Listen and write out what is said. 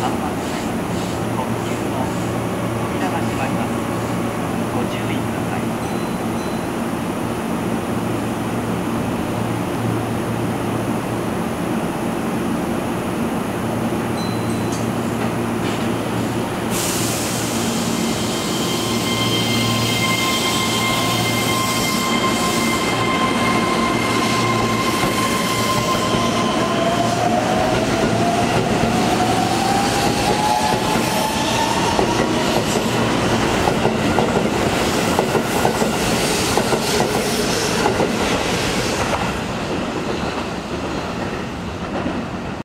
Anfang.